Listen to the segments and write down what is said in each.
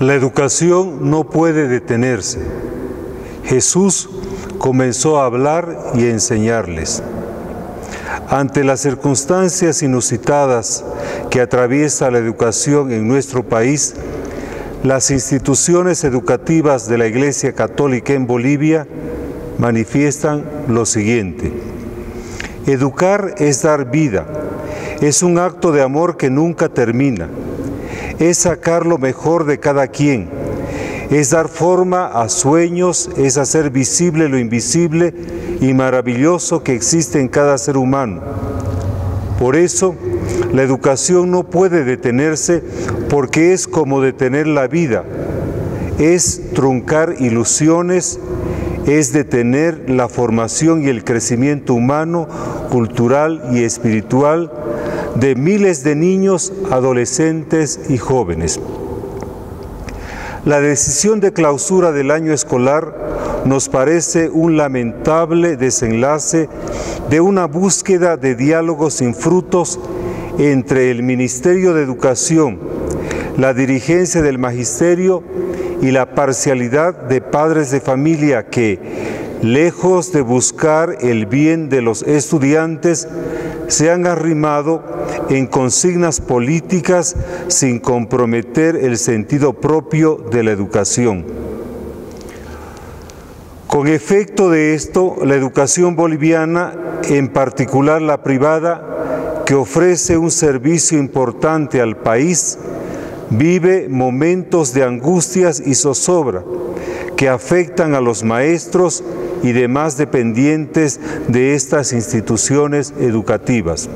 La educación no puede detenerse. Jesús comenzó a hablar y a enseñarles. Ante las circunstancias inusitadas que atraviesa la educación en nuestro país, las instituciones educativas de la Iglesia Católica en Bolivia manifiestan lo siguiente. Educar es dar vida, es un acto de amor que nunca termina es sacar lo mejor de cada quien, es dar forma a sueños, es hacer visible lo invisible y maravilloso que existe en cada ser humano. Por eso, la educación no puede detenerse porque es como detener la vida, es truncar ilusiones, es detener la formación y el crecimiento humano, cultural y espiritual de miles de niños, adolescentes y jóvenes. La decisión de clausura del año escolar nos parece un lamentable desenlace de una búsqueda de diálogos sin frutos entre el Ministerio de Educación, la dirigencia del Magisterio y la parcialidad de padres de familia que, lejos de buscar el bien de los estudiantes, se han arrimado en consignas políticas sin comprometer el sentido propio de la educación. Con efecto de esto, la educación boliviana, en particular la privada, que ofrece un servicio importante al país, vive momentos de angustias y zozobra que afectan a los maestros y demás dependientes de estas instituciones educativas.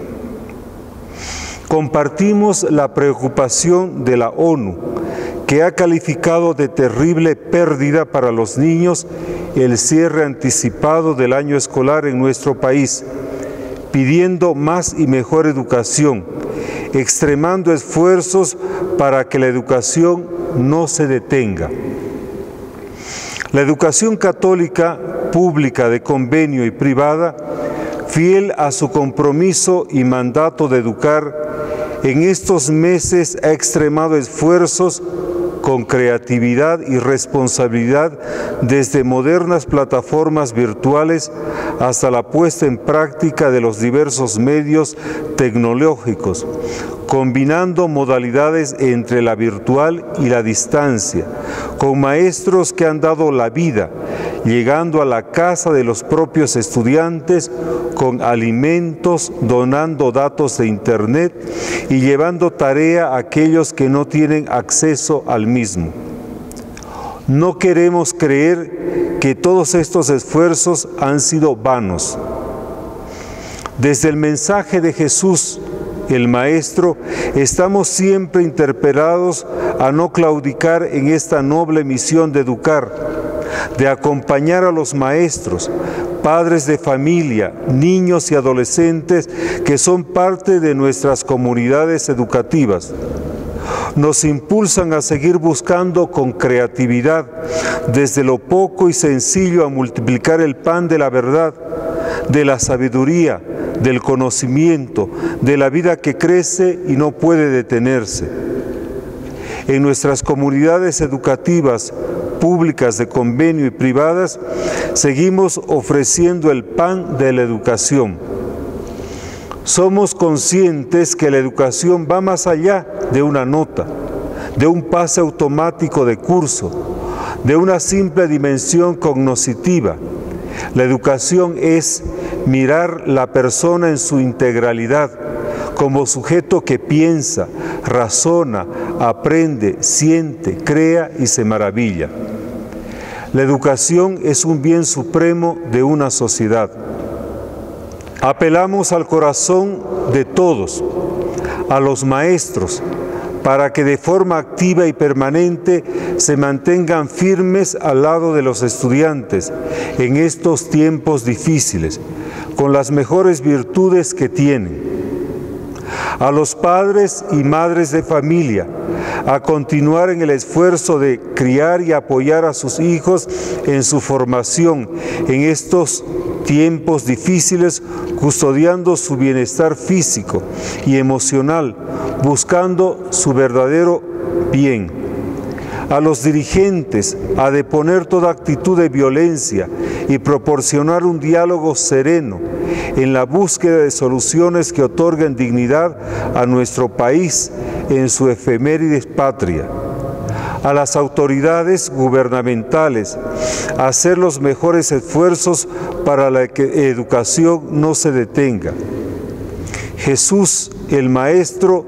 Compartimos la preocupación de la ONU, que ha calificado de terrible pérdida para los niños el cierre anticipado del año escolar en nuestro país, pidiendo más y mejor educación, extremando esfuerzos para que la educación no se detenga. La educación católica, pública, de convenio y privada, fiel a su compromiso y mandato de educar, en estos meses ha extremado esfuerzos con creatividad y responsabilidad desde modernas plataformas virtuales hasta la puesta en práctica de los diversos medios tecnológicos, combinando modalidades entre la virtual y la distancia, con maestros que han dado la vida, llegando a la casa de los propios estudiantes con alimentos, donando datos de Internet y llevando tarea a aquellos que no tienen acceso al mismo. No queremos creer que todos estos esfuerzos han sido vanos. Desde el mensaje de Jesús, el Maestro, estamos siempre interpelados a no claudicar en esta noble misión de educar, de acompañar a los maestros, padres de familia, niños y adolescentes que son parte de nuestras comunidades educativas. Nos impulsan a seguir buscando con creatividad, desde lo poco y sencillo, a multiplicar el pan de la verdad, de la sabiduría, del conocimiento, de la vida que crece y no puede detenerse. En nuestras comunidades educativas públicas de convenio y privadas, seguimos ofreciendo el pan de la educación. Somos conscientes que la educación va más allá de una nota, de un pase automático de curso, de una simple dimensión cognoscitiva. La educación es mirar la persona en su integralidad, como sujeto que piensa, razona, aprende, siente, crea y se maravilla. La educación es un bien supremo de una sociedad. Apelamos al corazón de todos, a los maestros, para que de forma activa y permanente se mantengan firmes al lado de los estudiantes en estos tiempos difíciles, con las mejores virtudes que tienen a los padres y madres de familia a continuar en el esfuerzo de criar y apoyar a sus hijos en su formación en estos tiempos difíciles, custodiando su bienestar físico y emocional, buscando su verdadero bien. A los dirigentes a deponer toda actitud de violencia y proporcionar un diálogo sereno en la búsqueda de soluciones que otorguen dignidad a nuestro país en su efemérides patria a las autoridades gubernamentales a hacer los mejores esfuerzos para la que educación no se detenga. Jesús, el Maestro,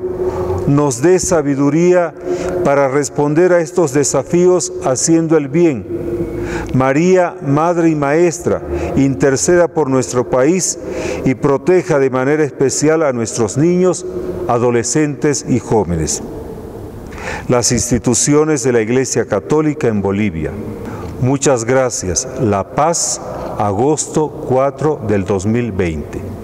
nos dé sabiduría para responder a estos desafíos haciendo el bien. María, Madre y Maestra, interceda por nuestro país y proteja de manera especial a nuestros niños, adolescentes y jóvenes las instituciones de la Iglesia Católica en Bolivia. Muchas gracias. La Paz, agosto 4 del 2020.